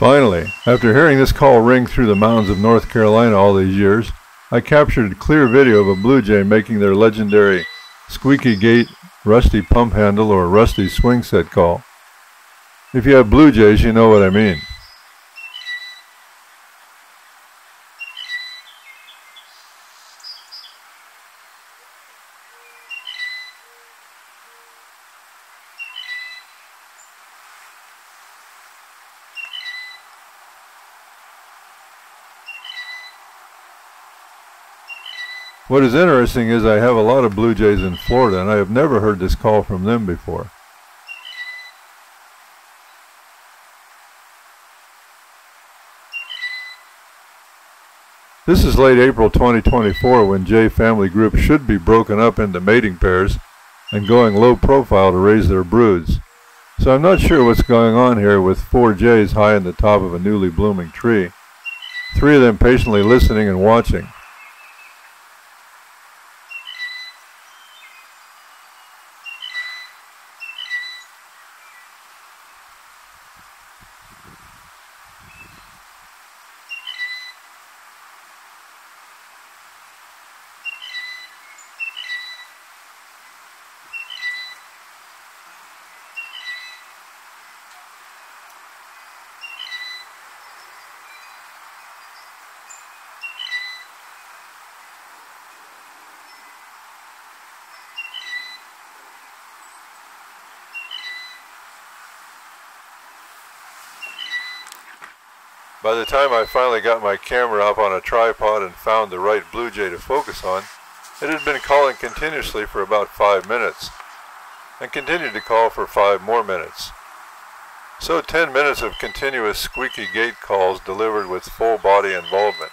Finally, after hearing this call ring through the mountains of North Carolina all these years, I captured a clear video of a blue jay making their legendary squeaky gate, rusty pump handle, or rusty swing set call. If you have blue jays, you know what I mean. What is interesting is I have a lot of Blue Jays in Florida and I have never heard this call from them before. This is late April 2024 when Jay family groups should be broken up into mating pairs and going low profile to raise their broods. So I'm not sure what's going on here with four Jays high in the top of a newly blooming tree. Three of them patiently listening and watching. By the time I finally got my camera up on a tripod and found the right blue jay to focus on, it had been calling continuously for about five minutes, and continued to call for five more minutes. So 10 minutes of continuous squeaky gate calls delivered with full body involvement,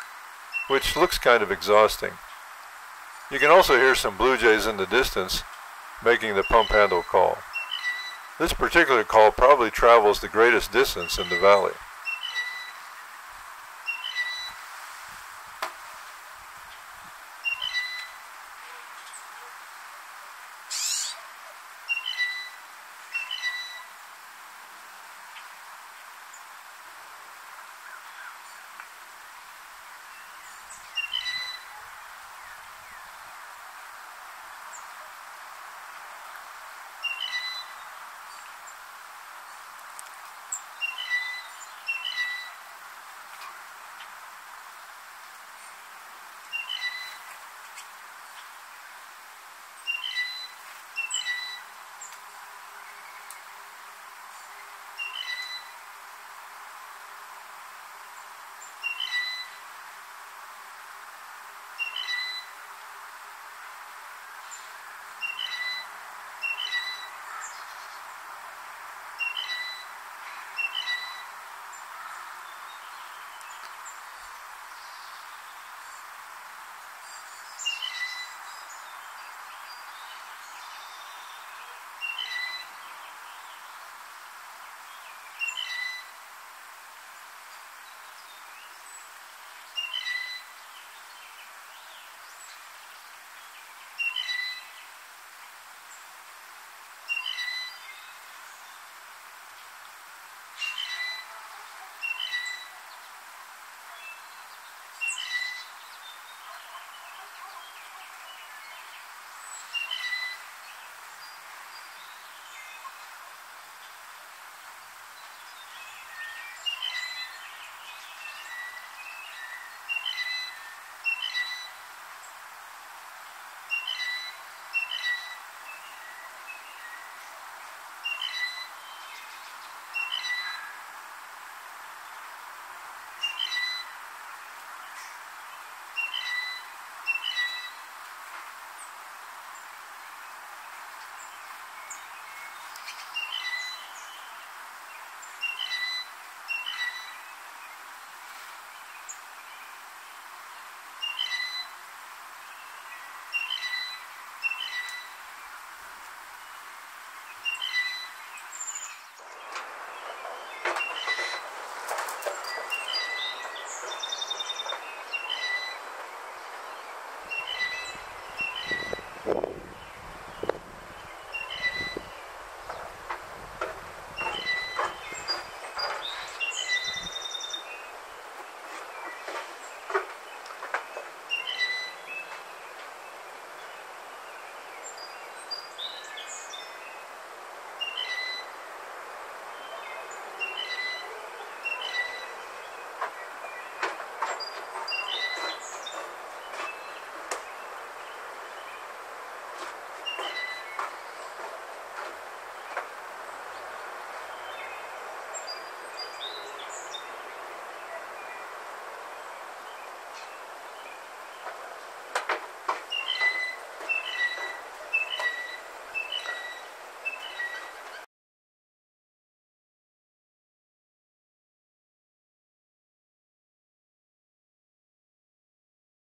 which looks kind of exhausting. You can also hear some blue jays in the distance making the pump handle call. This particular call probably travels the greatest distance in the valley.